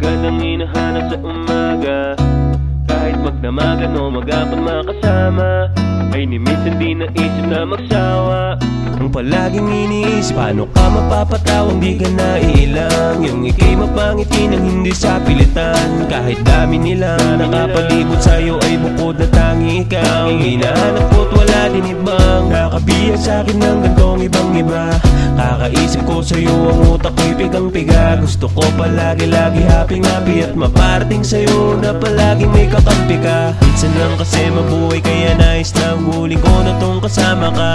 Aga nang hinahanap sa umaga. Kahit magdamagan o magapang makasama Ay ni minsan di naisip na magsawa. Ang palaging iniisip Paano ka mapapatawang di ka naiilang? Yung ikay mapangiti nang hindi sa pilitan. Kahit dami nila nakapalibot sa'yo ay bukod na tangi ikaw Ang hinahanap ko't wala din Nakabiyag sa'kin ng gantong ibang iba. Kakaisip ko sa'yo ang utak ko'y pigang-piga. Gusto ko palagi-lagi happy-happy At maparating sa'yo na palaging may kakampi ka. Minsan lang kasi mabuhay kaya nais na huling ko na tong kasama ka.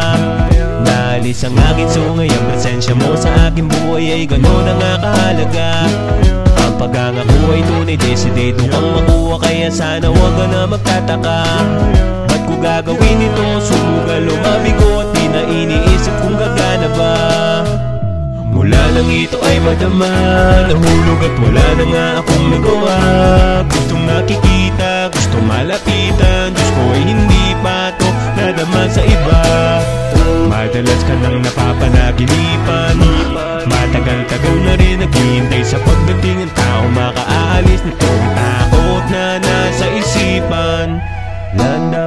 Naalis ang aking sungay Ang presensya mo sa aking buhay ay gano'n na nga kahalaga. Ang pagangako ay tunay Desidido kang makuha Kaya sana huwag ka na magtataka. Ba't ko gagawin ito? Sumugal o At lang ito ay madama. Nahulog at wala na nga akong nagawa. Gustong nakikita, gusto malapitan. Diyos ko ay hindi pa to nadama sa iba. Madalas ka nang napapanaginipan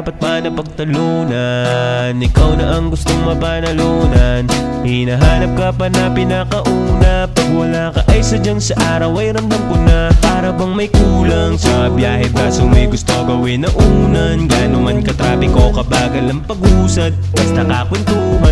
dapat pa na pagtalunan Ikaw na ang gustong mapanalunan. Hinahanap ka pa na pinakauna. Pag wala ka ay sadyang sa araw ay ramdam ko na Para bang may kulang. Sa biyahe Kaso may gusto gawin na unan. Gano'n man katrapiko kabagal ang pag-usad. Basta kakwentuhan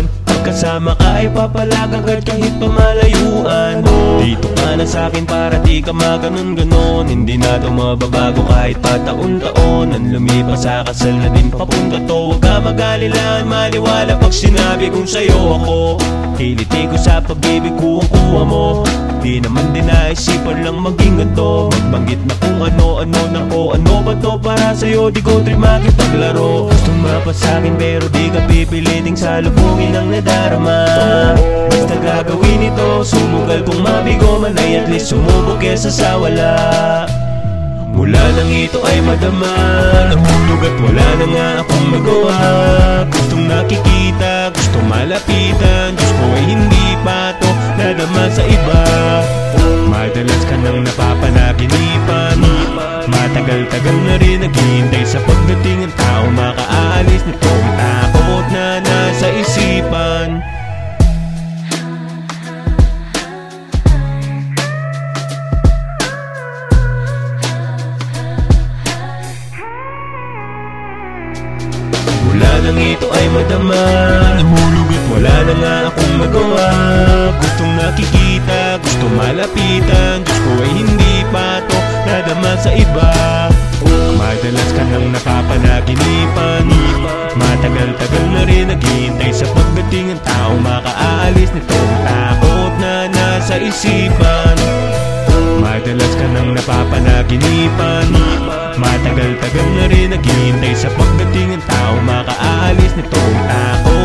Pagkasama ka ay papalagagad kahit pamalayuan Dito ka na sa'kin para di ka maganon-ganon. Hindi na to mababago kahit pa taon-taon. Ang lumipas sa kasal na din papunta to. Huwag ka mag-alilan, maliwala pag sinabi kong sa'yo ako. Kiliti ko sa pag-ibig ko ang kuha mo. Di naman din naisipan lang maging ganito Magbanggit na kung ano-ano na ko Ano ba to. Para sa'yo di ko trip makipaglaro. Gustong mapasa'kin pero di ka pipiliting salubungin ang nadarama Basta gagawin ito Sumugal kung mabigo man ay at least sumubok kesa sa wala Mula lang ito ay madama Nahulog at wala na nga akong magawa. Gustong nakikita, gusto malapitan Diyos ko ay hindi pa to nadama sa iba. Madalas ka nang napapanaginipan Matagal-tagal na rin naghihintay sa pagdating Lang ito ay madama. Nahulog at wala na nga akong magawa. Gustong nakikita, gusto malapitan. Diyos ko ay hindi pa to nadama sa iba. Madalas ka nang napapanaginipan. Matagal-tagal na rin naghihintay sa pagdating ng tao Makaalis nitong takot na nasa isipan. nang napapanaginipan Matagal-tagal na rin naghihintay sa pagdating ng tao. Makaalis nitong isipan